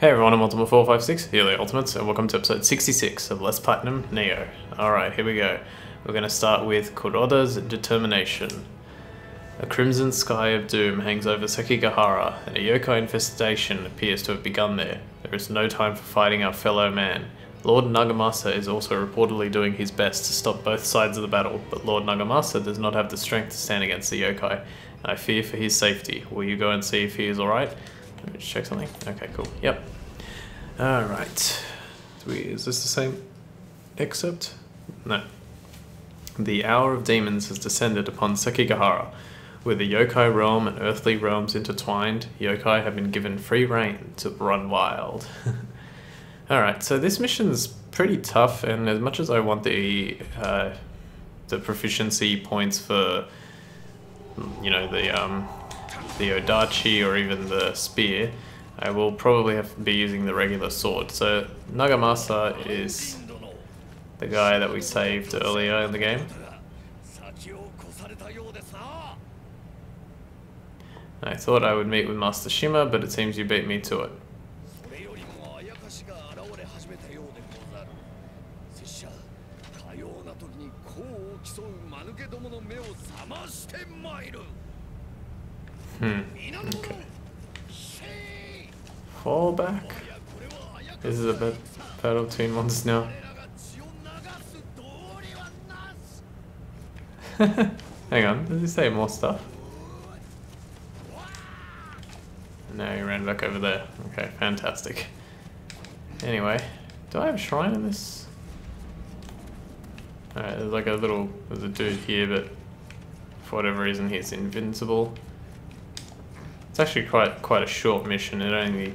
Hey everyone, I'm Ultima456, here the Ultimates, and welcome to episode 66 of Let's Platinum Nioh. Alright, here we go. We're going to start with Kuroda's Determination. A crimson sky of doom hangs over Sekigahara, and a yokai infestation appears to have begun there. There is no time for fighting our fellow man. Lord Nagamasa is also reportedly doing his best to stop both sides of the battle, but Lord Nagamasa does not have the strength to stand against the yokai. I fear for his safety. Will you go and see if he is alright? Let me just check something. Okay, cool. Yep. Alright. Is this the same excerpt? No. The hour of demons has descended upon Sekigahara. With the yokai realm and earthly realms intertwined, yokai have been given free rein to run wild. Alright, so this mission's pretty tough, and as much as I want the uh, the proficiency points for, you know, the um, the Odachi or even the spear, I will probably have to be using the regular sword. So Nagamasa is the guy that we saved earlier in the game. I thought I would meet with Master Shima, but it seems you beat me to it. Hmm. Okay. Fall back? This is a bit battle between monsters now. Hang on, does he say more stuff? No, he ran back over there. Okay, fantastic. Anyway, do I have a shrine in this? Alright, there's like a little, there's a dude here, but for whatever reason he's invincible. It's actually quite quite a short mission. It only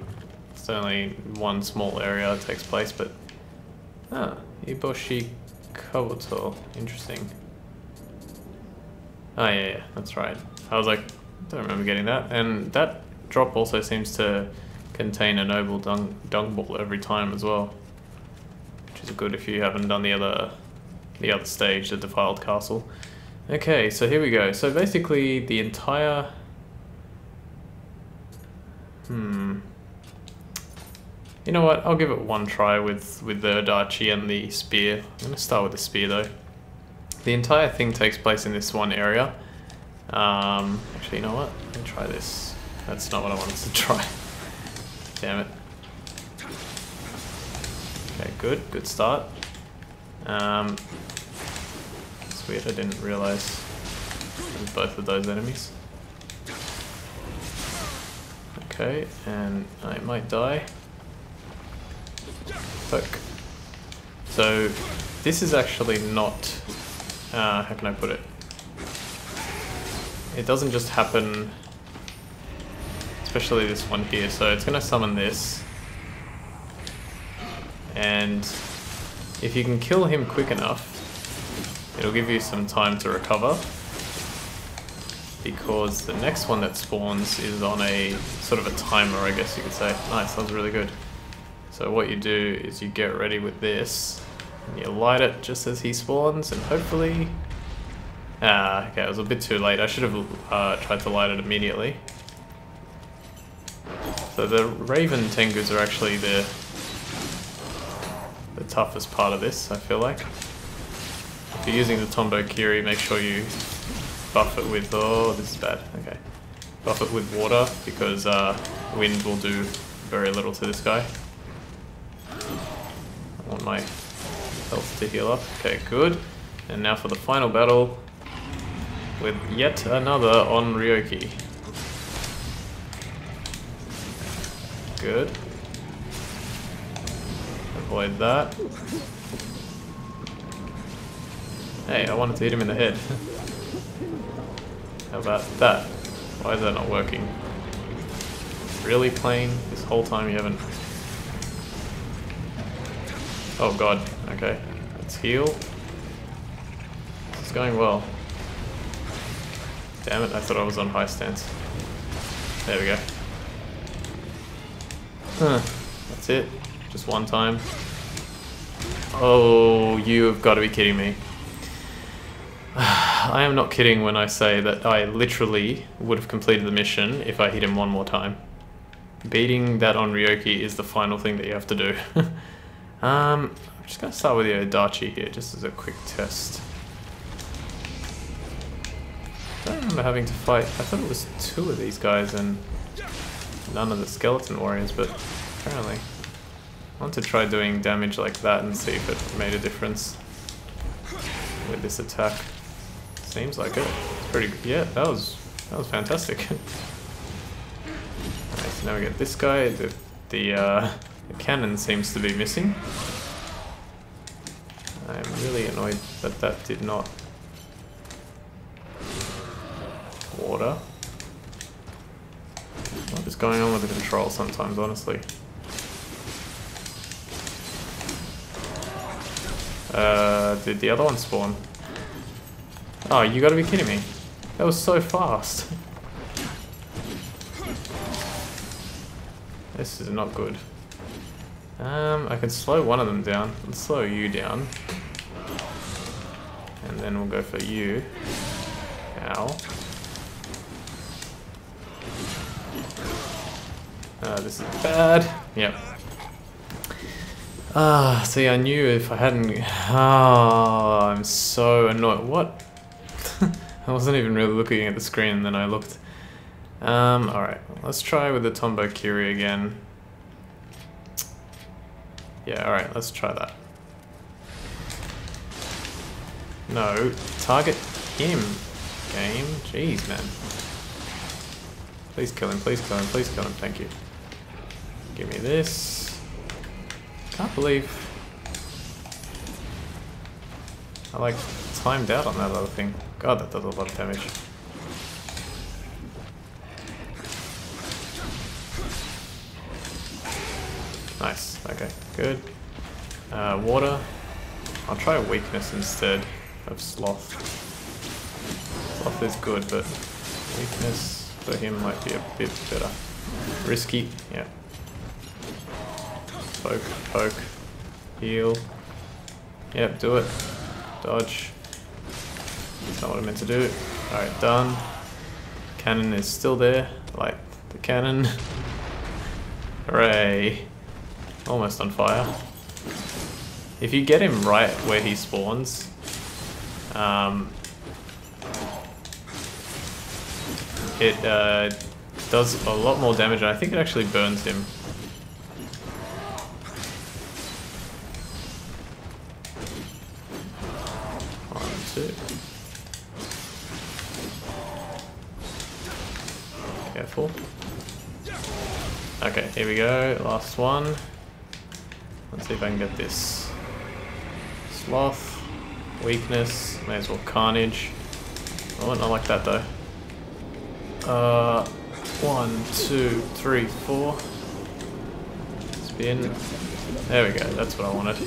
it's only one small area that takes place, but ah, Iboshi Kabuto. Interesting. Oh yeah, yeah, that's right. I was like, don't remember getting that. And that drop also seems to contain a noble dung, dung ball every time as well. Which is good if you haven't done the other the other stage, the defiled castle. Okay, so here we go. So basically the entire Hmm. You know what? I'll give it one try with, with the Odachi and the spear. I'm going to start with the spear though. The entire thing takes place in this one area. Um, actually, you know what? Let me try this. That's not what I wanted to try. Damn it. Okay, good. Good start. Um, it's weird, I didn't realize both of those enemies. Okay, and I might die. Fuck. So, this is actually not... Uh, how can I put it? It doesn't just happen... Especially this one here. So it's going to summon this. And if you can kill him quick enough, it'll give you some time to recover because the next one that spawns is on a sort of a timer, I guess you could say. Nice, that was really good. So what you do is you get ready with this, and you light it just as he spawns, and hopefully... Ah, okay, it was a bit too late. I should have uh, tried to light it immediately. So the Raven Tengus are actually the the toughest part of this, I feel like. If you're using the Tonbokiri, make sure you buff it with, oh, this is bad, okay. Buff it with water, because uh, wind will do very little to this guy. I want my health to heal up. Okay, good. And now for the final battle with yet another Onryoki. Good. Avoid that. Hey, I wanted to hit him in the head. How about that? Why is that not working? Really plain? This whole time you haven't... Oh god, okay. Let's heal. It's going well. Damn it, I thought I was on high stance. There we go. Huh. That's it. Just one time. Oh, you have got to be kidding me. I am not kidding when I say that I literally would have completed the mission if I hit him one more time. beating that Onryoki is the final thing that you have to do. um, I'm just going to start with the Odachi here, just as a quick test. I don't remember having to fight. I thought it was two of these guys and none of the skeleton warriors, but apparently. I want to try doing damage like that and see if it made a difference with this attack. Seems like it. It's pretty good. Yeah, that was that was fantastic. So now we get this guy. The the, uh, the cannon seems to be missing. I'm really annoyed that that did not water. What is going on with the control sometimes, honestly? Uh, did the other one spawn? Oh, you gotta be kidding me. That was so fast. This is not good. Um, I can slow one of them down. Let's slow you down. And then we'll go for you. Ow. Uh, this is bad. Yep. Ah, see, I knew if I hadn't... Oh, I'm so annoyed. What? I wasn't even really looking at the screen, and then I looked. Um, alright, let's try with the Tonbokiri again. Yeah, alright, let's try that. No, target him, game. Jeez, man. Please kill him, please kill him, please kill him, thank you. Give me this. Can't believe I like timed out on that other thing. God, that does a lot of damage. Nice, okay, good. Uh, water. I'll try weakness instead of sloth. Sloth is good, but weakness for him might be a bit better. Risky, yeah. Poke, poke, heal. Yep, do it. Dodge. Not what I meant to do. Alright, done. Cannon is still there. Like the cannon. Hooray. Almost on fire. If you get him right where he spawns, um, it uh, does a lot more damage and I think it actually burns him. Go. Last one. Let's see if I can get this. Sloth. Weakness. May as well carnage. Oh, not like that though. Uh, one, two, three, four. Spin. There we go, that's what I wanted.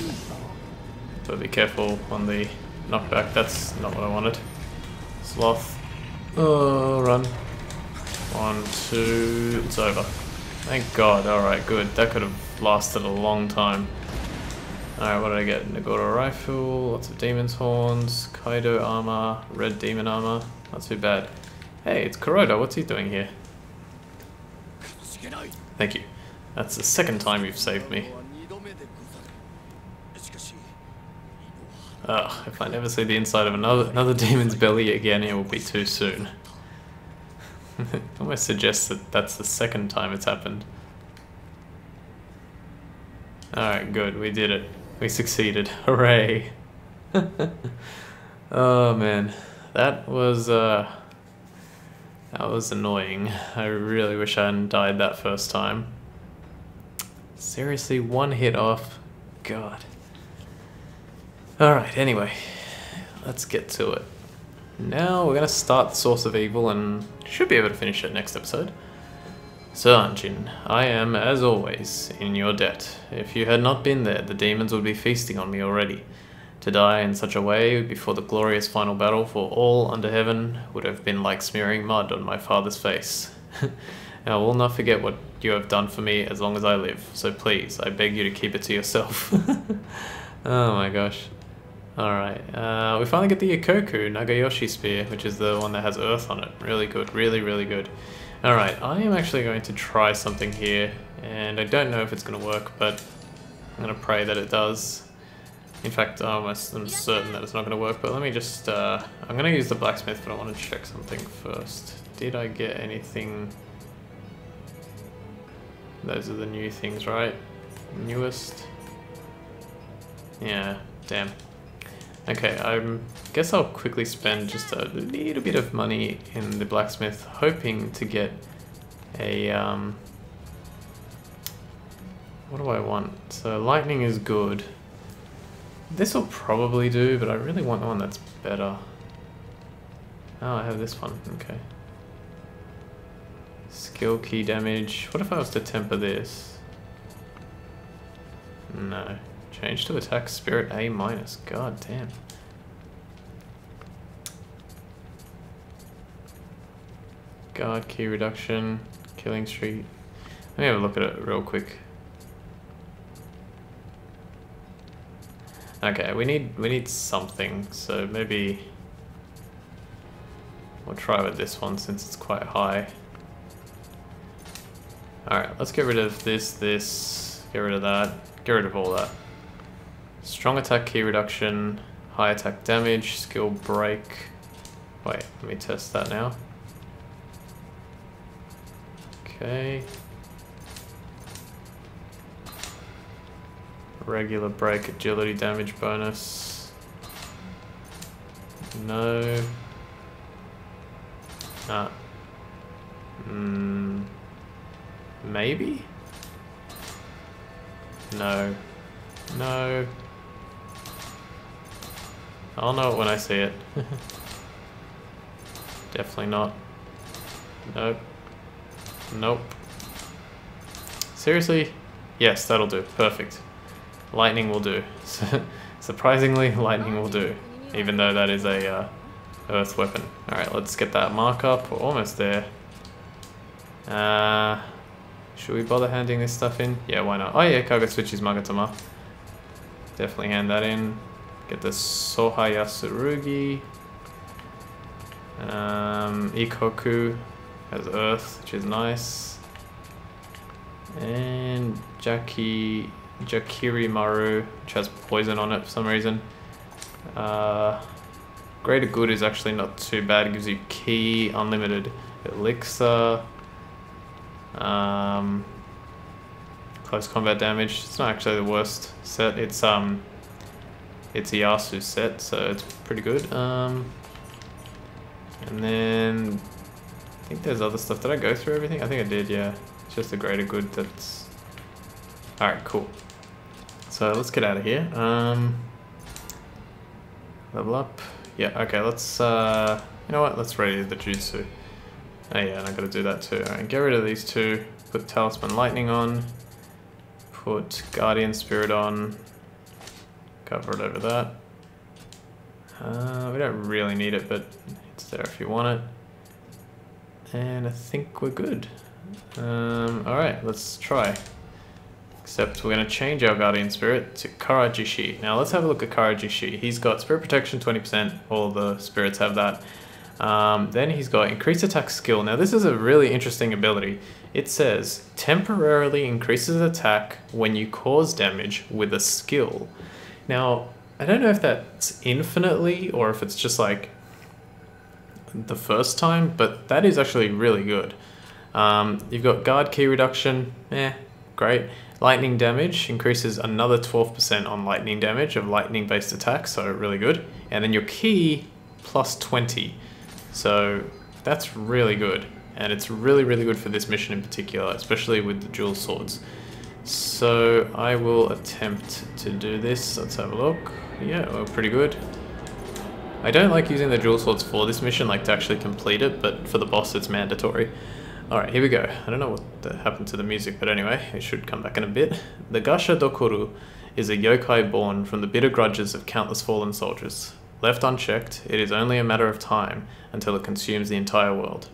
So be careful on the knockback, that's not what I wanted. Sloth. Oh, run. One, two, it's over. Thank god, alright, good. That could have lasted a long time. Alright, what did I get? Nagoro rifle, lots of demon's horns, Kaido armor, red demon armor. Not too bad. Hey, it's Kuroda, what's he doing here? Thank you. That's the second time you've saved me. Ugh, if I never see the inside of another, another demon's belly again, it will be too soon. It almost suggests that that's the second time it's happened. Alright, good, we did it. We succeeded. Hooray! oh man, that was, uh, that was annoying. I really wish I hadn't died that first time. Seriously, one hit off? God. Alright, anyway, let's get to it. Now we're going to start the Source of Evil and should be able to finish it next episode. So Anjin, I am, as always, in your debt. If you had not been there, the demons would be feasting on me already. To die in such a way before the glorious final battle for all under heaven would have been like smearing mud on my father's face. I will not forget what you have done for me as long as I live, so please, I beg you to keep it to yourself. oh my gosh. Alright, uh, we finally get the Ikoku Nagayoshi Spear, which is the one that has earth on it. Really good, really, really good. Alright, I am actually going to try something here, and I don't know if it's going to work, but I'm going to pray that it does. In fact, I almost am certain that it's not going to work, but let me just... Uh, I'm going to use the blacksmith, but I want to check something first. Did I get anything... Those are the new things, right? Newest. Yeah, damn. Okay, I guess I'll quickly spend just a little bit of money in the blacksmith, hoping to get a, um, what do I want? So lightning is good. This will probably do, but I really want the one that's better. Oh, I have this one, okay. Skill Ki damage. What if I was to temper this? No. Change to attack spirit A minus. God damn. Guard Ki reduction. Killing streak. Let me have a look at it real quick. Okay, we need we need something, so maybe we'll try with this one since it's quite high. Alright, let's get rid of this, this, get rid of that, get rid of all that. Strong attack Ki reduction, high attack damage, skill break. Wait, let me test that now. Okay. Regular break, agility damage bonus. No. Ah. Hmm. Maybe? No. No. I'll know it when I see it. Definitely not. Nope. Nope. Seriously? Yes, that'll do. Perfect. Lightning will do. Surprisingly, lightning will do. Even though that is a uh, earth weapon. Alright, let's get that mark up. We're almost there. Uh, should we bother handing this stuff in? Yeah, why not? Oh yeah, Kaga switches Magatama. Definitely hand that in. Get the Sohaya Tsurugi. Um, Ikoku has Earth, which is nice. And Jackie, Jakiri Maru, which has poison on it for some reason. Uh, Greater Good is actually not too bad. It gives you Ki, Unlimited Elixir. Um, close combat damage. It's not actually the worst set. It's um it's Yasu set, so it's pretty good. Um, and then I think there's other stuff. Did I go through everything? I think I did, yeah. It's just a greater good that's... Alright, cool. So let's get out of here. Um, level up. Yeah, okay, let's... Uh, you know what? Let's ready the Jutsu. Oh yeah, and I gotta do that too. Alright, get rid of these two. Put Talisman Lightning on. Put Guardian Spirit on cover it over that. Uh, we don't really need it, but it's there if you want it. And I think we're good. Um, Alright, let's try. Except we're going to change our Guardian Spirit to Karajishi. Now let's have a look at Karajishi. He's got Spirit Protection 20%, all the spirits have that. Um, then he's got Increased Attack Skill. Now this is a really interesting ability. It says, temporarily increases attack when you cause damage with a skill. Now, I don't know if that's infinitely or if it's just like the first time, but that is actually really good. Um, you've got guard Ki reduction, eh, great. Lightning damage increases another 12% on lightning damage of lightning based attacks, so really good. And then your Ki plus 20. So that's really good. And it's really, really good for this mission in particular, especially with the dual swords. So I will attempt to do this. Let's have a look. Yeah, well, pretty good. I don't like using the dual swords for this mission, like to actually complete it, but for the boss it's mandatory. Alright, here we go. I don't know what happened to the music, but anyway, it should come back in a bit. The Gasha Dokuro is a yokai born from the bitter grudges of countless fallen soldiers. Left unchecked, it is only a matter of time until it consumes the entire world.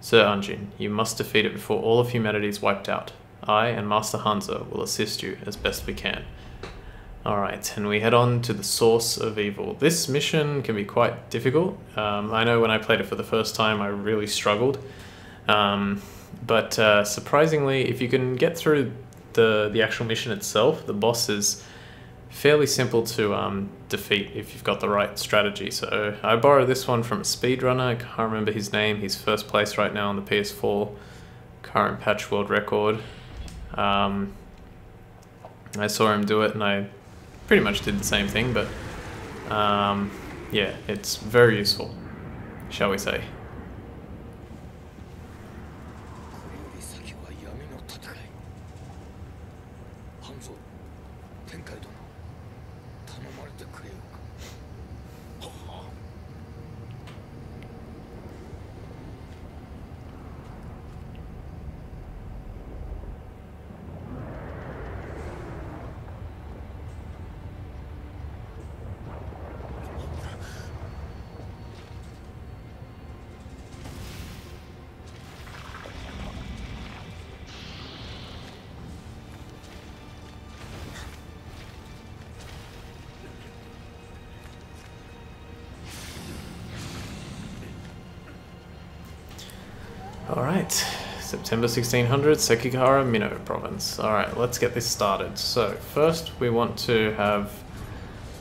Sir Anjin, you must defeat it before all of humanity is wiped out. I and Master Hanzo will assist you as best we can. Alright, and we head on to the source of evil. This mission can be quite difficult. Um, I know when I played it for the first time I really struggled. Um, but uh, surprisingly, if you can get through the the actual mission itself, the boss is fairly simple to um, defeat if you've got the right strategy. So I borrowed this one from a speedrunner. I can't remember his name. He's first place right now on the PS4 current patch world record. Um, I saw him do it and I pretty much did the same thing, but um, yeah, it's very useful, shall we say. Alright, September 1600, Sekigahara, Mino province. Alright, let's get this started. So, first we want to have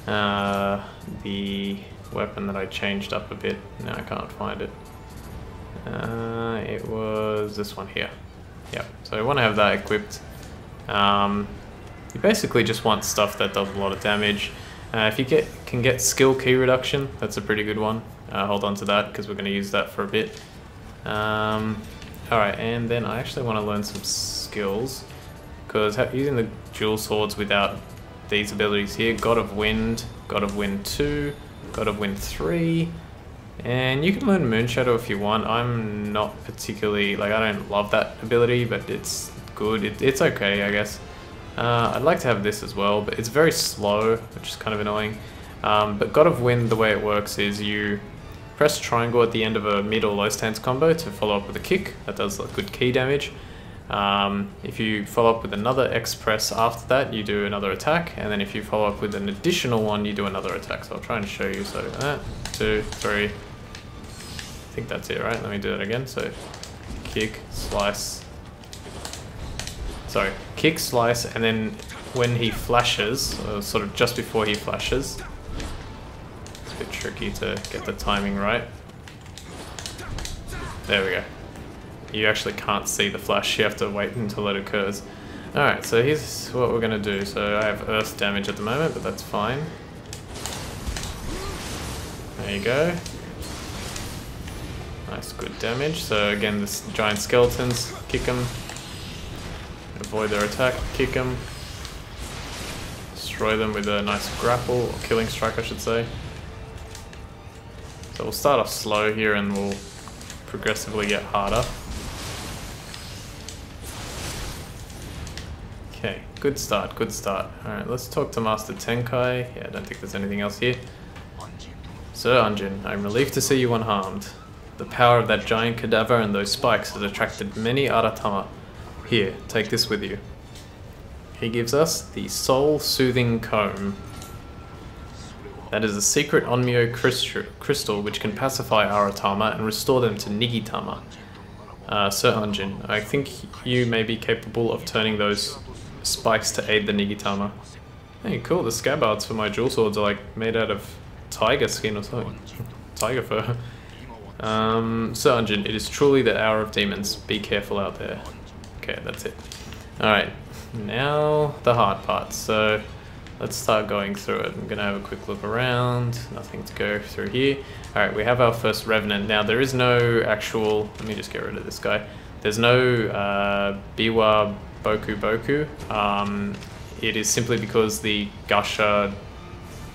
uh, the weapon that I changed up a bit. Now I can't find it. Uh, it was this one here. Yep, so I want to have that equipped. Um, you basically just want stuff that does a lot of damage. Uh, if you get can get skill Ki reduction, that's a pretty good one. Uh, hold on to that because we're going to use that for a bit. Um, Alright, and then I actually want to learn some skills because using the dual swords without these abilities here, God of Wind, God of Wind 2, God of Wind 3, and you can learn Moonshadow if you want. I'm not particularly, like I don't love that ability, but it's good. It, it's okay, I guess. Uh, I'd like to have this as well, but it's very slow, which is kind of annoying. Um, but God of Wind, the way it works is you press triangle at the end of a mid or low stance combo to follow up with a kick. That does like, good Ki damage. Um, if you follow up with another X press after that, you do another attack. And then if you follow up with an additional one, you do another attack. So I'll try and show you. So, uh, two, three. I think that's it, right? Let me do that again. So, kick, slice. Sorry, kick, slice, and then when he flashes, uh, sort of just before he flashes, bit tricky to get the timing right. There we go. You actually can't see the flash, you have to wait until it occurs. Alright, so here's what we're going to do. So I have earth damage at the moment, but that's fine. There you go. Nice, good damage. So again, this giant skeletons, kick them. Avoid their attack, kick them. Destroy them with a nice grapple, or killing strike I should say. So we'll start off slow here and we'll progressively get harder. Okay, good start, good start. Alright, let's talk to Master Tenkai. Yeah, I don't think there's anything else here. Sir Anjin, I'm relieved to see you unharmed. The power of that giant cadaver and those spikes has attracted many Aratama. Here, take this with you. He gives us the Soul Soothing Comb. That is a secret Onmyo crystal which can pacify Aratama and restore them to Nigitama. Uh, Sir Anjin, I think you may be capable of turning those spikes to aid the Nigitama. Hey, cool, the scabbards for my jewel swords are like made out of tiger skin or something. tiger fur. Um, Sir Anjin, it is truly the hour of demons. Be careful out there. Okay, that's it. Alright, now the hard part. So let's start going through it. I'm gonna have a quick look around. Nothing to go through here. Alright, we have our first Revenant. Now there is no actual, let me just get rid of this guy. There's no uh, Biwa Boku Boku. Um, it is simply because the Gasha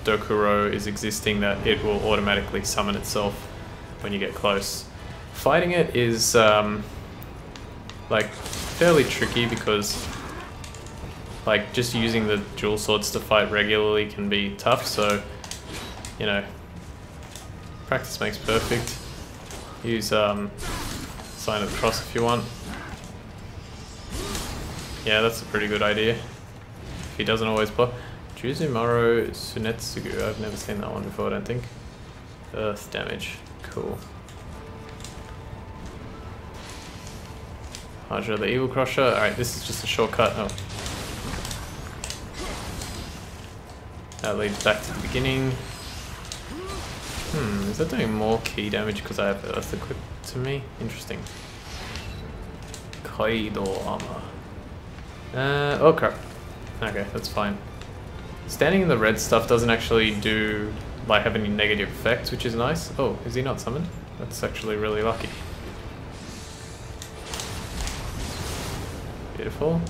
Dokuro is existing that it will automatically summon itself when you get close. Fighting it is um, like fairly tricky because like just using the dual swords to fight regularly can be tough so you know practice makes perfect. Use um, sign of the cross if you want. Yeah that's a pretty good idea. If he doesn't always block Juzumaru Tsunetsugu. I've never seen that one before I don't think. Earth damage. Cool. Haja the Evil Crusher. Alright, this is just a shortcut. Oh. That leads back to the beginning. Hmm, is that doing more Ki damage because I have Earth equipped to me? Interesting. Kaido armor. Uh, oh crap. Okay, that's fine. Standing in the red stuff doesn't actually do, like, have any negative effects, which is nice. Oh, is he not summoned? That's actually really lucky. Beautiful.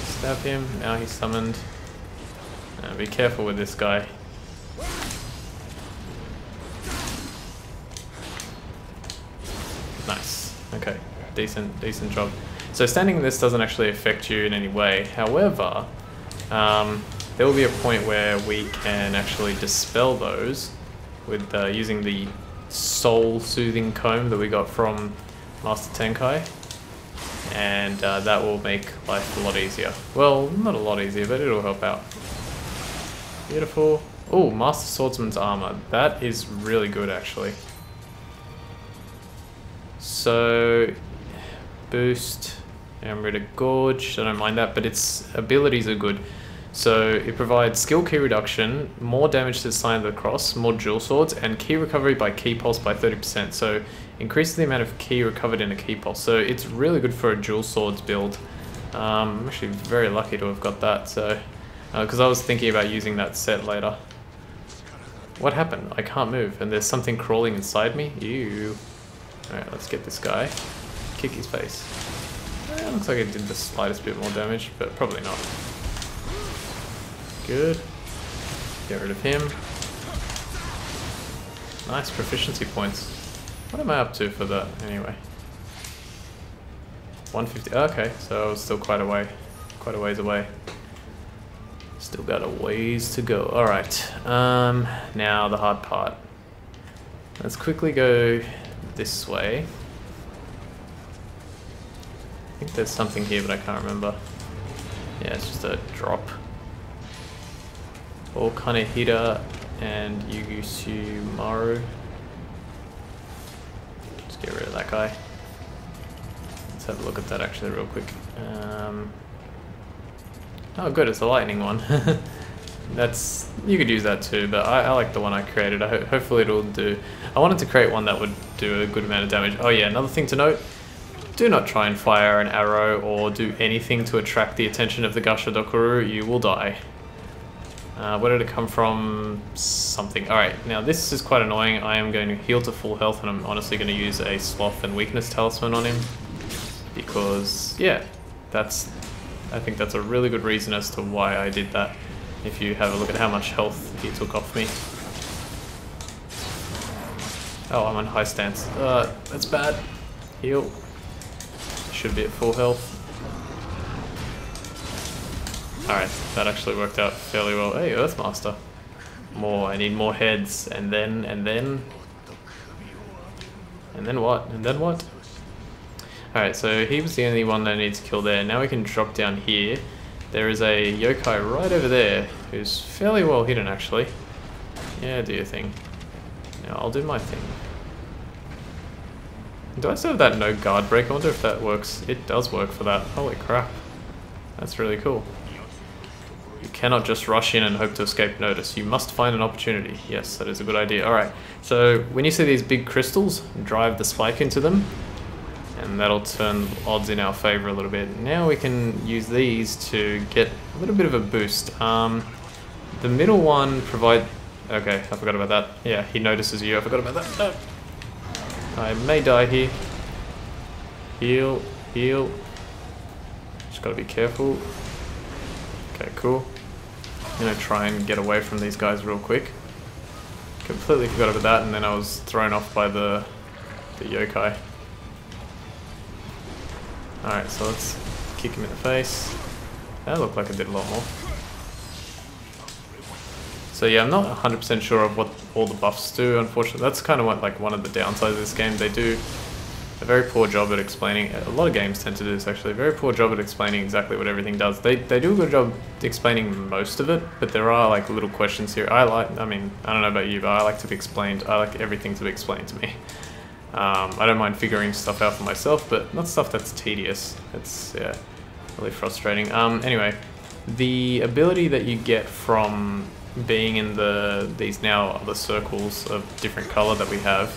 Stab him, now he's summoned. Uh, be careful with this guy. Nice. Okay, decent, decent job. So standing in this doesn't actually affect you in any way. However, um, there will be a point where we can actually dispel those with uh, using the soul soothing comb that we got from Master Tenkai and uh, that will make life a lot easier. Well, not a lot easier, but it'll help out. Beautiful. Oh, Master Swordsman's armor. That is really good, actually. So, boost, and rid of Gorge. I don't mind that, but its abilities are good. So it provides skill Ki reduction, more damage to the sign of the cross, more dual swords, and Ki recovery by Ki pulse by 30%. So increases the amount of Ki recovered in a Ki pulse. So it's really good for a dual swords build. Um, I'm actually very lucky to have got that. So because uh, I was thinking about using that set later. What happened? I can't move, and there's something crawling inside me. Ew. Alright, let's get this guy. Kick his face. Eh, looks like it did the slightest bit more damage, but probably not. Good. Get rid of him. Nice proficiency points. What am I up to for that, anyway? 150, okay, so still quite a way, quite a ways away. Still got a ways to go. Alright, um, now the hard part. Let's quickly go this way. I think there's something here, but I can't remember. Yeah, it's just a drop. Or Kanehira and Yugusumaru. Let's get rid of that guy. Let's have a look at that actually real quick. Um, oh good, it's a lightning one. That's You could use that too, but I, I like the one I created. I ho hopefully it'll do... I wanted to create one that would do a good amount of damage. Oh yeah, another thing to note. Do not try and fire an arrow or do anything to attract the attention of the Gashadokuro. You will die. Uh, where did it come from? Something. Alright, now this is quite annoying. I am going to heal to full health and I'm honestly going to use a Sloth and Weakness Talisman on him. Because, yeah, that's... I think that's a really good reason as to why I did that. If you have a look at how much health he took off me. Oh, I'm on high stance. Uh, that's bad. Heal. Should be at full health. Alright, that actually worked out fairly well. Hey, Earthmaster. More, I need more heads, and then, and then... And then what? And then what? Alright, so he was the only one that I needs to kill there. Now we can drop down here. There is a yokai right over there, who's fairly well hidden actually. Yeah, do your thing. Now I'll do my thing. Do I still have that no guard break? I wonder if that works. It does work for that. Holy crap. That's really cool. You cannot just rush in and hope to escape notice. You must find an opportunity. Yes, that is a good idea. Alright, so when you see these big crystals, drive the spike into them, and that'll turn odds in our favor a little bit. Now we can use these to get a little bit of a boost. Um, the middle one provide... Okay, I forgot about that. Yeah, he notices you. I forgot about that. No. I may die here. Heal, heal. Just gotta be careful. Okay, cool. I'm gonna try and get away from these guys real quick. Completely forgot about that, and then I was thrown off by the, the yokai. Alright, so let's kick him in the face. That looked like I did a lot more. So yeah, I'm not 100% sure of what all the buffs do, unfortunately. That's kind of what, like one of the downsides of this game. They do a very poor job at explaining, a lot of games tend to do this actually, a very poor job at explaining exactly what everything does. They, they do a good job explaining most of it, but there are like little questions here. I like, I mean, I don't know about you, but I like to be explained, I like everything to be explained to me. Um, I don't mind figuring stuff out for myself, but not stuff that's tedious. It's, yeah, really frustrating. Um, anyway, the ability that you get from being in the these now other circles of different color that we have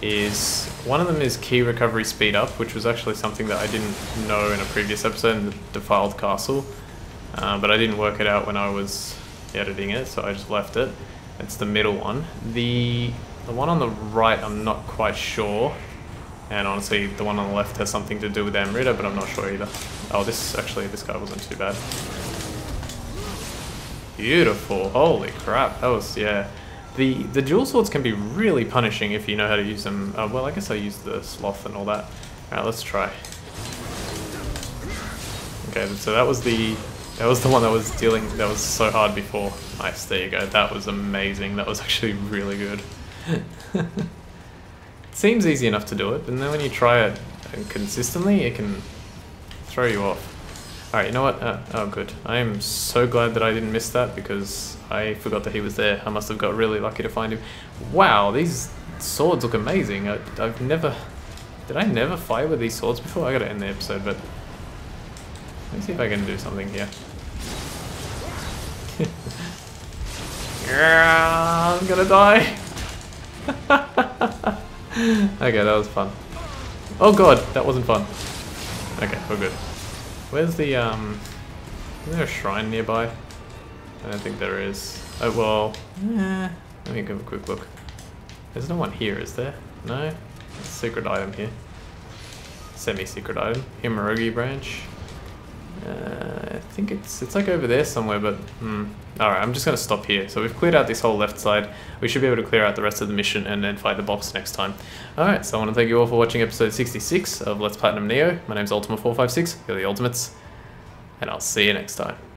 is one of them is Ki recovery speed up, which was actually something that I didn't know in a previous episode in the Defiled Castle, uh, but I didn't work it out when I was editing it, so I just left it. It's the middle one. The the one on the right, I'm not quite sure, and honestly, the one on the left has something to do with Amrita, but I'm not sure either. Oh, this actually, this guy wasn't too bad. Beautiful. Holy crap. That was, yeah. The the dual swords can be really punishing if you know how to use them. Uh, well, I guess I used the sloth and all that. Alright, let's try. Okay, so that was the that was the one that was dealing that was so hard before. Nice, there you go. That was amazing. That was actually really good. seems easy enough to do it, but then when you try it consistently, it can throw you off. Alright, you know what? Uh, oh, good. I am so glad that I didn't miss that because I forgot that he was there. I must have got really lucky to find him. Wow, these swords look amazing. I, have never... Did I never fight with these swords before? I gotta end the episode, but... Let me see if I can do something here. yeah, I'm gonna die. okay, that was fun. Oh god, that wasn't fun. Okay, we're good. Where's the, um... Is there a shrine nearby? I don't think there is. Oh, well... Eh, let me give a quick look. There's no one here, is there? No? Secret item here. Semi-secret item. Himorogi branch. Uh, I think it's it's like over there somewhere, but hmm. Alright, I'm just to stop here. So we've cleared out this whole left side. We should be able to clear out the rest of the mission and then fight the boss next time. Alright, so I want to thank you all for watching episode 66 of Let's Platinum Nioh. My name's Ultima456, you're the Ultimates, and I'll see you next time.